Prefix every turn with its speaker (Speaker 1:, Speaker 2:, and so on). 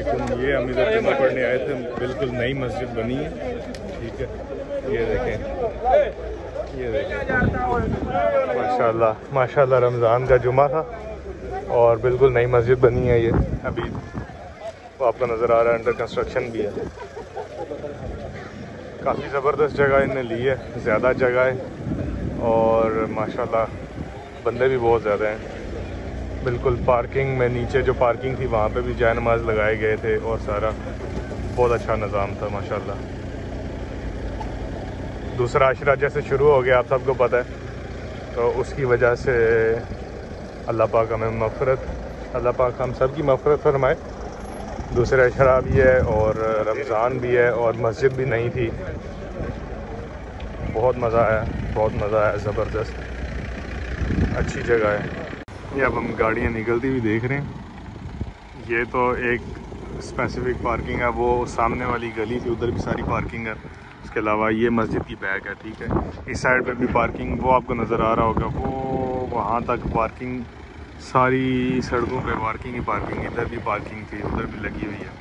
Speaker 1: आए थे, बिल्कुल नई मस्जिद बनी है। ठीक है, ये देखें ये देखें। माशाल्लाह माशाल्लाह रमज़ान का जुमा था और बिल्कुल नई मस्जिद बनी है ये। अभी वो आपको नज़र आ रहा है, अंडर कंस्ट्रक्शन भी है। काफ़ी ज़बरदस्त जगह इन्हें ली है, ज़्यादा जगह है और माशाल्लाह, बंदे भी बहुत ज़्यादा हैं। बिल्कुल पार्किंग में, नीचे जो पार्किंग थी, वहाँ पे भी जाय नमाज़ लगाए गए थे और सारा बहुत अच्छा निज़ाम था, माशाल्लाह। दूसरा अशरा जैसे शुरू हो गया, आप सबको पता है। तो उसकी वजह से अल्लाह पाक हमें मफ़रत, अल्लाह पाक हम सब की मफ़रत फरमाए। दूसरा अशरा भी है और रमज़ान भी है और मस्जिद भी नहीं थी। बहुत मज़ा आया, बहुत मज़ा आया, ज़बरदस्त। अच्छी जगह है। ये अब हम गाड़ियाँ निकलती हुई देख रहे हैं। ये तो एक स्पेसिफिक पार्किंग है, वो सामने वाली गली थी, उधर भी सारी पार्किंग है। उसके अलावा ये मस्जिद की बैग है, ठीक है। इस साइड पर भी पार्किंग वो आपको नज़र आ रहा होगा, वो वहाँ तक पार्किंग सारी सड़कों पे पार्किंग ही पार्किंग इधर भी पार्किंग थी, उधर भी लगी हुई है।